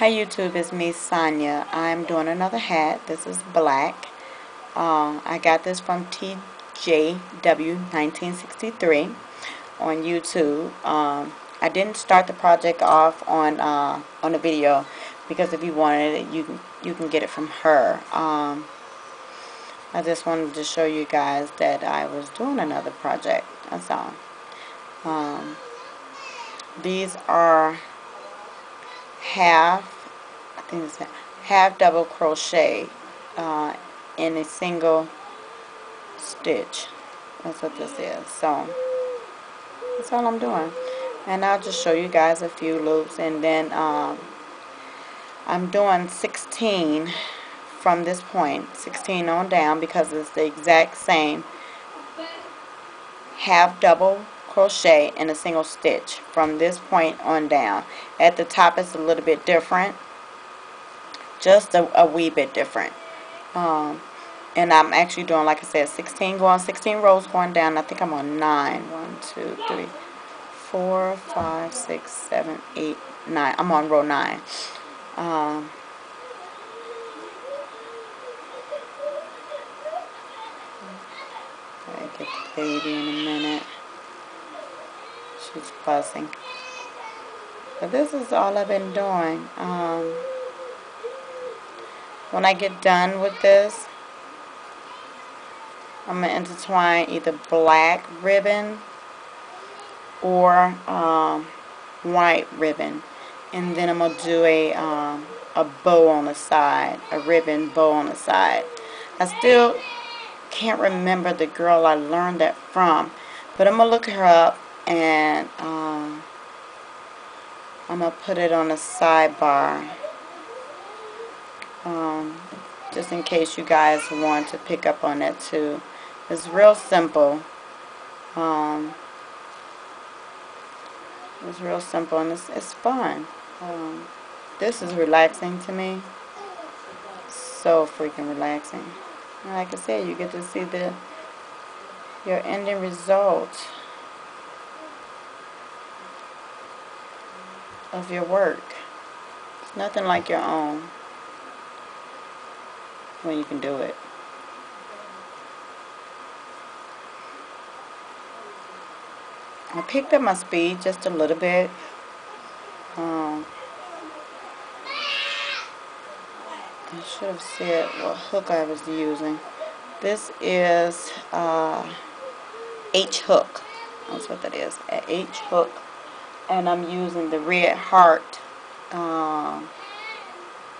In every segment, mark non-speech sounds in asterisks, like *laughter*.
Hi YouTube, it's me Sanya. I'm doing another hat. This is black. Uh, I got this from TJW1963 on YouTube. Um, I didn't start the project off on uh, on the video because if you wanted it, you can you can get it from her. Um, I just wanted to show you guys that I was doing another project. That's all. Um, these are half, I think it's half double crochet uh, in a single stitch. That's what this is. So that's all I'm doing. And I'll just show you guys a few loops and then um, I'm doing 16 from this point, 16 on down because it's the exact same half double crochet in a single stitch from this point on down. At the top it's a little bit different, just a, a wee bit different. Um, and I'm actually doing, like I said, 16 going, 16 rows going down. I think I'm on 9. 1, 2, 3, 4, 5, 6, 7, 8, 9. I'm on row 9. Um, I get the baby in a minute. She's fussing. But this is all I've been doing. Um, when I get done with this, I'm going to intertwine either black ribbon or um, white ribbon. And then I'm going to do a, um, a bow on the side, a ribbon bow on the side. I still can't remember the girl I learned that from, but I'm going to look her up and um, I'm to put it on a sidebar um, just in case you guys want to pick up on that too. It's real simple. Um, it's real simple and it's, it's fun. Um, this is relaxing to me. So freaking relaxing. And like I said, you get to see the your ending result. Of your work. It's nothing like your own when you can do it. I picked up my speed just a little bit. Um, I should have said what hook I was using. This is uh, H hook. That's what that is. H hook and I'm using the Red Heart um,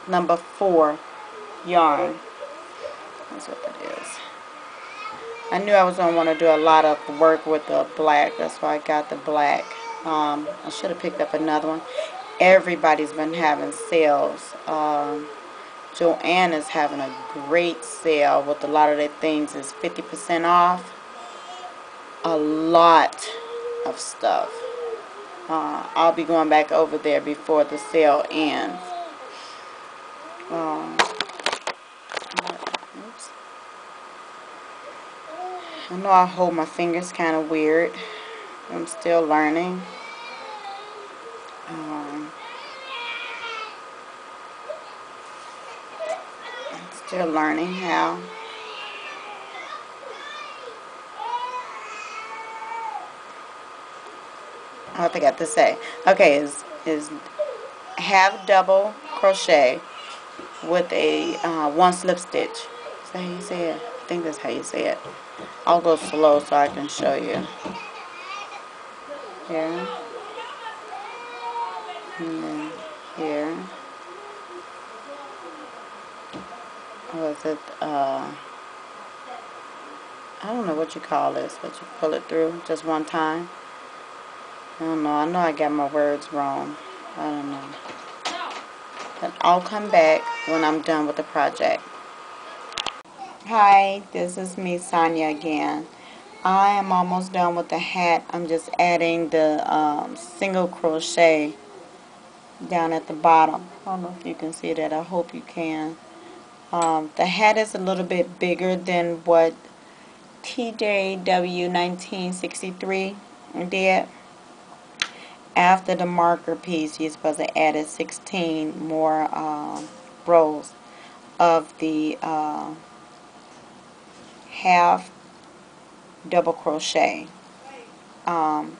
number four yarn. That's what that is. I knew I was going to want to do a lot of work with the black. That's why I got the black. Um, I should have picked up another one. Everybody's been having sales. Um, Joann is having a great sale with a lot of their things is 50% off. A lot of stuff. Uh, I'll be going back over there before the sale ends. Um. I know I hold my fingers kind of weird. I'm still learning. Um, I'm still learning how. I got to say. Okay, is is half double crochet with a uh, one slip stitch. Is that how you say it? I think that's how you say it. I'll go slow so I can show you. Here. And then here. Was it, uh, I don't know what you call this, but you pull it through just one time. I don't know. I know I got my words wrong. I don't know. But I'll come back when I'm done with the project. Hi, this is me, Sanya, again. I am almost done with the hat. I'm just adding the um, single crochet down at the bottom. I don't know if you can see that. I hope you can. Um, the hat is a little bit bigger than what TJW 1963 did after the marker piece you're supposed to add 16 more uh, rows of the uh, half double crochet. Um,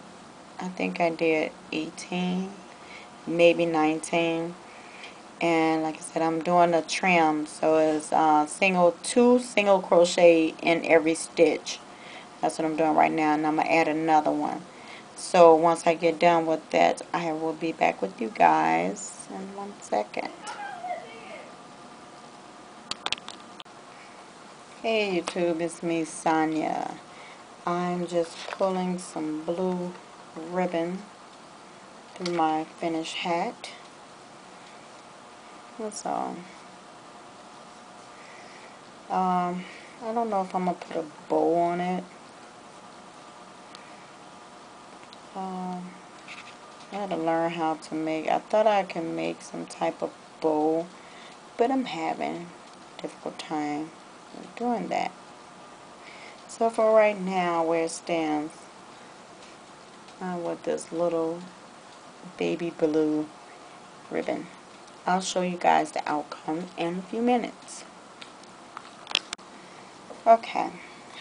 I think I did 18 maybe 19 and like I said I'm doing a trim so it's uh, single two single crochet in every stitch. That's what I'm doing right now and I'm gonna add another one so once I get done with that I will be back with you guys in one second. Hey YouTube it's me Sanya I'm just pulling some blue ribbon through my finished hat. That's all. Um, I don't know if I'm going to put a bow on it. Um, I had to learn how to make, I thought I could make some type of bow, but I'm having a difficult time doing that. So for right now, where it stands, uh, with this little baby blue ribbon. I'll show you guys the outcome in a few minutes. Okay.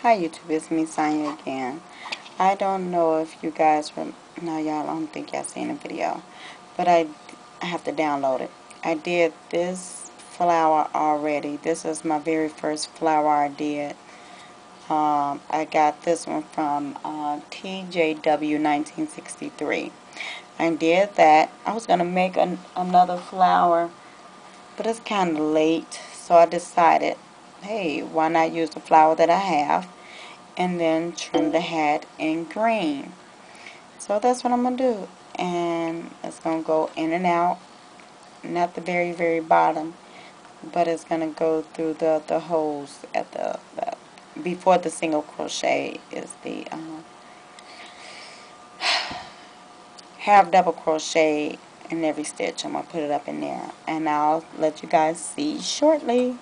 Hi YouTube, it's me Sanya again. I don't know if you guys from no y'all I don't think y'all seen the video. But I I have to download it. I did this flower already. This is my very first flower I did. Um, I got this one from uh, TJW 1963. I did that. I was going to make an, another flower, but it's kind of late, so I decided hey, why not use the flower that I have and then trim the hat in green. So that's what I'm going to do. And it's going to go in and out, not the very, very bottom, but it's going to go through the, the holes at the, the before the single crochet is the um, *sighs* half double crochet in every stitch. I'm going to put it up in there. And I'll let you guys see shortly.